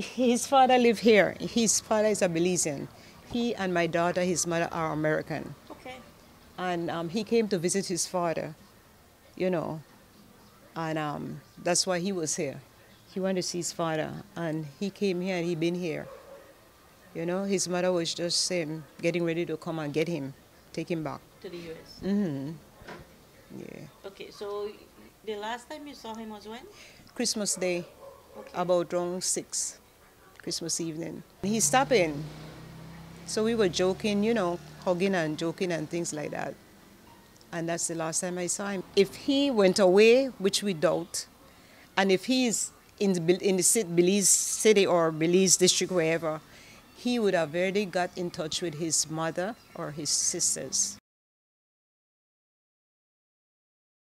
His father lived here. His father is a Belizean. He and my daughter, his mother, are American. Okay. And um, he came to visit his father, you know, and um, that's why he was here. He wanted to see his father, and he came here and he been here. You know, his mother was just um, getting ready to come and get him, take him back. To the US. hmm Yeah. Okay, so the last time you saw him was when? Christmas Day, Okay. about around six, Christmas evening. He stopped in, so we were joking, you know, hugging and joking and things like that. And that's the last time I saw him. If he went away, which we doubt, and if he's in the, in the Belize city or Belize district, wherever, he would have already got in touch with his mother or his sisters.